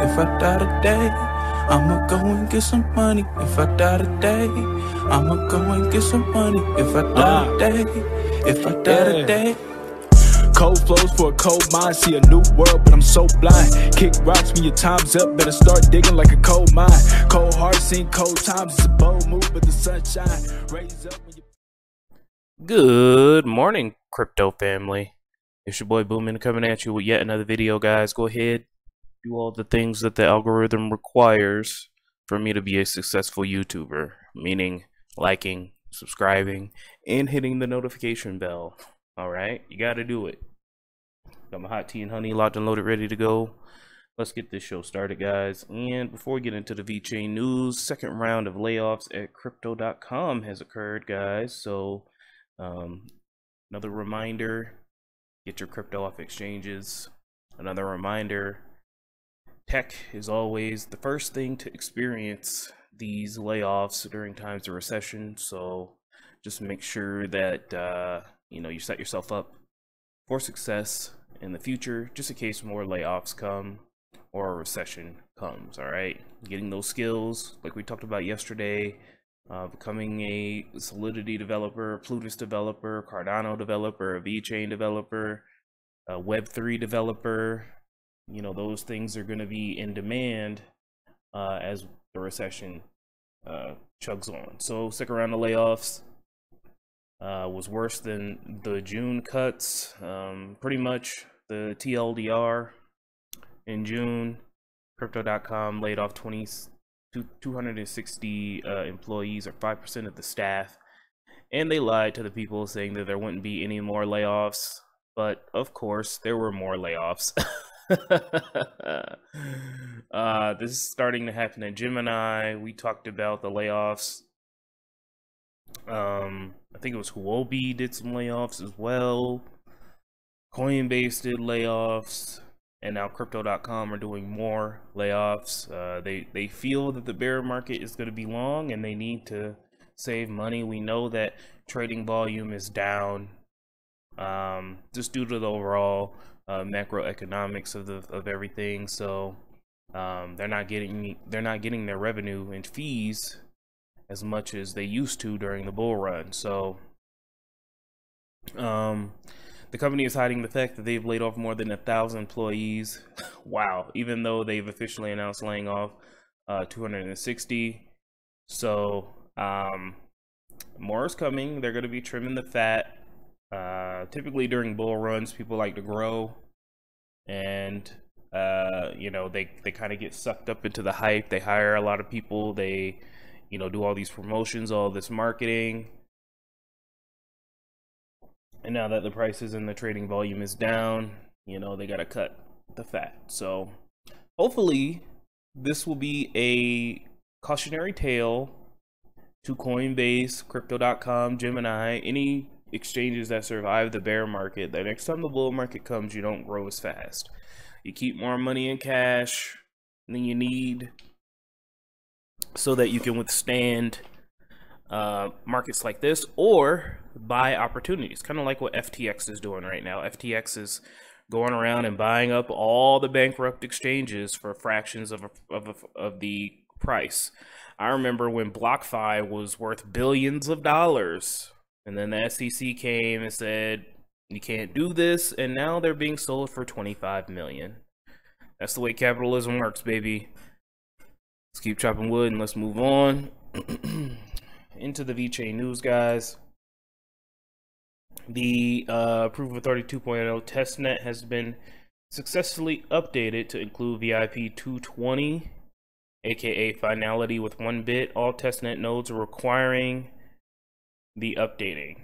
If I die today, I'ma go and get some money. If I die today, I'ma go and get some money. If I die Ah. today, if I die Yeah. today. Cold flows for a cold mind, see a new world, but I'm so blind. Kick rocks when your time's up, better start digging like a cold mine. Cold heart, seen cold times, it's a bold move, but the sunshine raise up when you. Good morning, crypto family. It's your boy Boomin coming at you with yet another video, guys. Go ahead, do all the things that the algorithm requires for me to be a successful YouTuber, meaning liking, subscribing, and hitting the notification bell. All right, you got to do it. Got my hot tea and honey locked and loaded, ready to go. Let's get this show started, guys. And before we get into the VeChain news, second round of layoffs at Crypto.com has occurred, guys. So um, another reminder get your crypto off exchanges. Another reminder tech is always the first thing to experience these layoffs during times of recession. So just make sure that uh, you know you set yourself up for success in the future, just in case more layoffs come or a recession comes. All right, getting those skills like we talked about yesterday uh, becoming a Solidity developer, Plutus developer, Cardano developer, a VeChain developer, a Web3 developer. You know, those things are going to be in demand uh, as the recession uh, chugs on. So, stick around the layoffs. Uh, was worse than the June cuts. Um, pretty much the TLDR in June. Crypto.com laid off 20, 260 uh, employees or 5% of the staff. And they lied to the people saying that there wouldn't be any more layoffs. But of course, there were more layoffs. uh, this is starting to happen at Gemini. We talked about the layoffs. Um, I think it was Huobi did some layoffs as well. Coinbase did layoffs and now crypto.com are doing more layoffs uh, they they feel that the bear market is going to be long and they need to save money we know that trading volume is down um, just due to the overall uh, macroeconomics of the of everything so um, they're not getting they're not getting their revenue and fees as much as they used to during the bull run so um the company is hiding the fact that they've laid off more than a thousand employees. wow, even though they've officially announced laying off uh, 260. So, um, more is coming. They're going to be trimming the fat. Uh, typically during bull runs, people like to grow, and uh, you know they they kind of get sucked up into the hype. They hire a lot of people. They, you know, do all these promotions, all this marketing and now that the prices and the trading volume is down, you know, they got to cut the fat. So hopefully this will be a cautionary tale to Coinbase, crypto.com, Gemini, any exchanges that survive the bear market. the next time the bull market comes, you don't grow as fast. You keep more money in cash than you need so that you can withstand uh, markets like this or buy opportunities, kind of like what FTX is doing right now. FTX is going around and buying up all the bankrupt exchanges for fractions of a, of a, of the price. I remember when BlockFi was worth billions of dollars, and then the SEC came and said you can't do this, and now they're being sold for 25 million. That's the way capitalism works, baby. Let's keep chopping wood and let's move on. into the VeChain news, guys. The uh, Proof of Authority 2.0 testnet has been successfully updated to include VIP 220, aka finality with one bit. All testnet nodes are requiring the updating.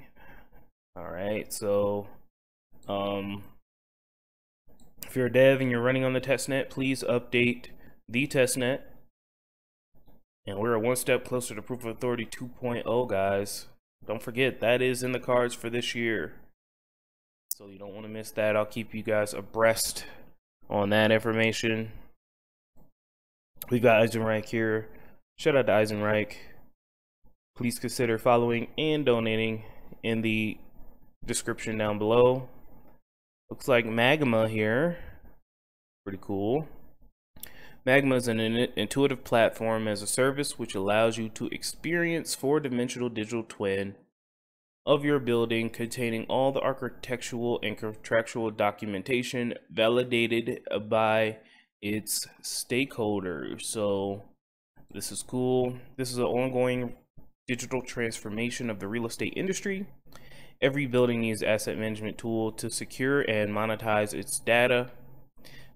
All right, so um, if you're a dev and you're running on the testnet, please update the testnet and we're one step closer to Proof of Authority 2.0, guys. Don't forget, that is in the cards for this year. So you don't want to miss that. I'll keep you guys abreast on that information. We've got Eisenrich here. Shout out to Eisenrich. Please consider following and donating in the description down below. Looks like Magma here. Pretty cool. Magma is an intuitive platform as a service which allows you to experience four-dimensional digital twin of your building containing all the architectural and contractual documentation validated by its stakeholders. So this is cool. This is an ongoing digital transformation of the real estate industry. Every building needs asset management tool to secure and monetize its data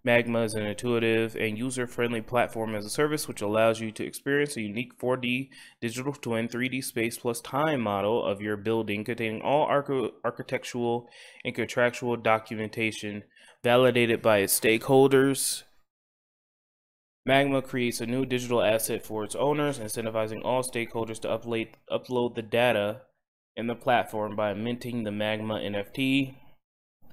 Magma is an intuitive and user-friendly platform as a service which allows you to experience a unique 4D digital twin 3D space plus time model of your building containing all arch- architectural and contractual documentation validated by its stakeholders. Magma creates a new digital asset for its owners, incentivizing all stakeholders to upload, upload the data in the platform by minting the Magma NFT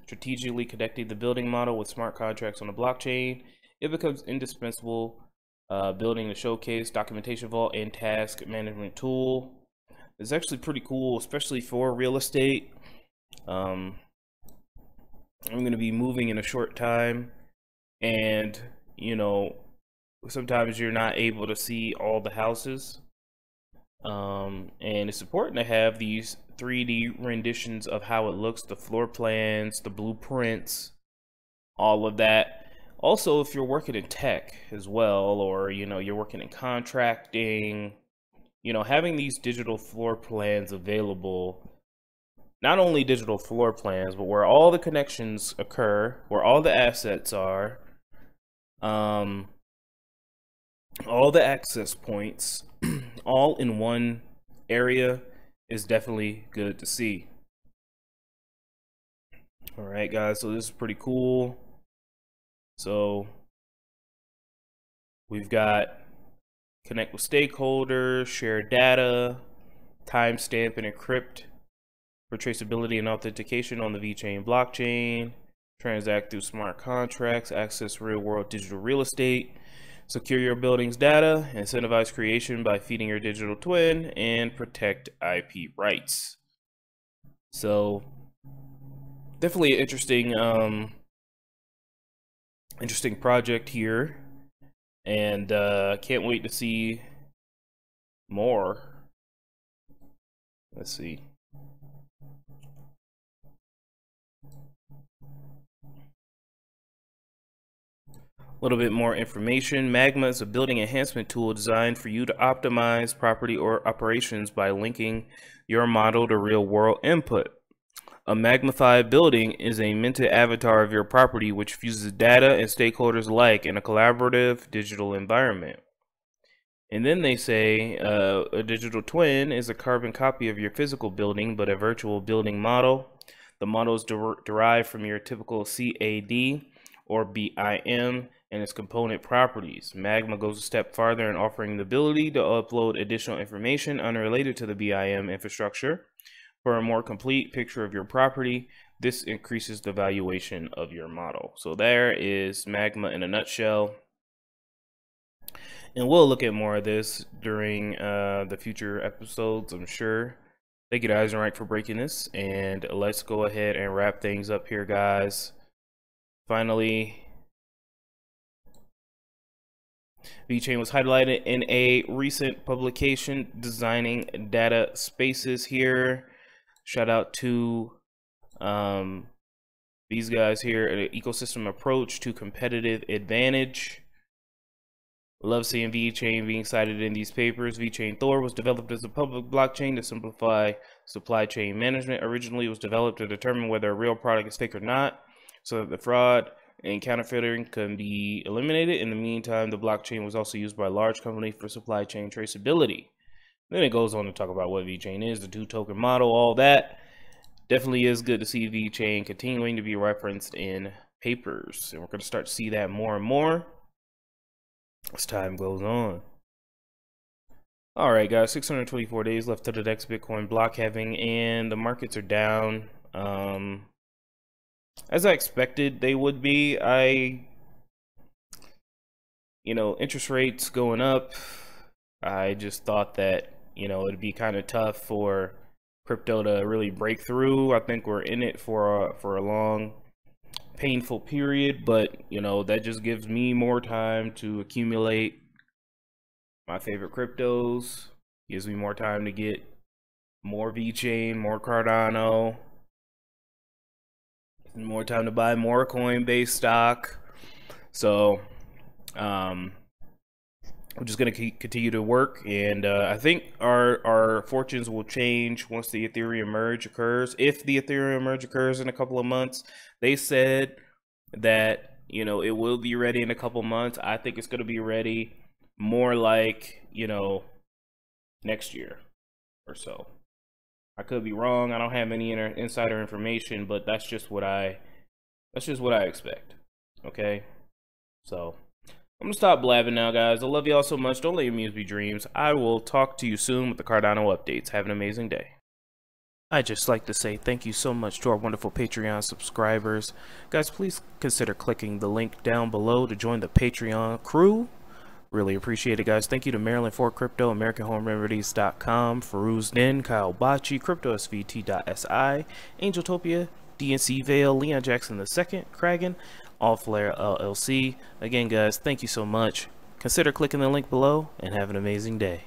strategically connecting the building model with smart contracts on the blockchain, it becomes indispensable uh, building a showcase, documentation vault, and task management tool. It's actually pretty cool, especially for real estate. Um, I'm going to be moving in a short time, and you know, sometimes you're not able to see all the houses. Um, and it's important to have these 3D renditions of how it looks, the floor plans, the blueprints, all of that. Also, if you're working in tech as well, or you know, you're working in contracting, you know, having these digital floor plans available, not only digital floor plans, but where all the connections occur, where all the assets are, um, all the access points, all in one area is definitely good to see. All right, guys, so this is pretty cool. So we've got connect with stakeholders, share data, timestamp and encrypt for traceability and authentication on the VeChain blockchain, transact through smart contracts, access real world digital real estate, Secure your building's data, incentivize creation by feeding your digital twin, and protect IP rights. So, definitely interesting, um, interesting project here, and uh, can't wait to see more. Let's see. A little bit more information. Magma is a building enhancement tool designed for you to optimize property or operations by linking your model to real world input. A magnified building is a minted avatar of your property which fuses data and stakeholders alike in a collaborative digital environment. And then they say uh, a digital twin is a carbon copy of your physical building, but a virtual building model. The model is der derived from your typical CAD or BIM and its component properties. Magma goes a step farther in offering the ability to upload additional information unrelated to the BIM infrastructure. For a more complete picture of your property, this increases the valuation of your model. So there is Magma in a nutshell. And we'll look at more of this during uh, the future episodes, I'm sure. Thank you to Eisenrich for breaking this. And let's go ahead and wrap things up here, guys. Finally, VeChain was highlighted in a recent publication designing data spaces here. Shout out to um, these guys here an ecosystem approach to competitive advantage. Love seeing VeChain being cited in these papers. VeChain Thor was developed as a public blockchain to simplify supply chain management. Originally, was developed to determine whether a real product is fake or not, so that the fraud and counterfeiting can be eliminated. In the meantime, the blockchain was also used by large company for supply chain traceability. Then it goes on to talk about what VeChain is, the two token model, all that. Definitely is good to see VeChain continuing to be referenced in papers. And we're going to start to see that more and more as time goes on. All right, guys, 624 days left to the next Bitcoin block halving, and the markets are down. Um, as I expected they would be. I, you know, interest rates going up. I just thought that, you know, it'd be kind of tough for crypto to really break through. I think we're in it for a, for a long painful period, but you know, that just gives me more time to accumulate my favorite cryptos, gives me more time to get more VeChain, more Cardano, more time to buy more Coinbase stock. So, um, I'm just going to continue to work, and uh, I think our our fortunes will change once the Ethereum merge occurs. If the Ethereum merge occurs in a couple of months, they said that you know it will be ready in a couple months. I think it's going to be ready more like you know next year or so. I could be wrong. I don't have any insider information, but that's just what I that's just what I expect. Okay, so. I'm gonna stop blabbing now, guys. I love y'all so much. Don't let your muse be dreams. I will talk to you soon with the Cardano updates. Have an amazing day. I'd just like to say thank you so much to our wonderful Patreon subscribers. Guys, please consider clicking the link down below to join the Patreon crew. Really appreciate it, guys. Thank you to Maryland for Crypto, AmericanHomeRemedies.com, Farouz Nin, Kyle Bachi, CryptoSVT.si, Angeltopia, DNC Vale, Leon Jackson II, Kragan, All Flare LLC. Again, guys, thank you so much. Consider clicking the link below and have an amazing day.